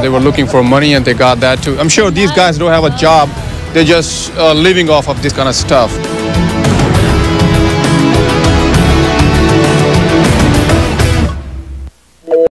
They were looking for money and they got that too. I'm sure these guys don't have a job. They're just uh, living off of this kind of stuff.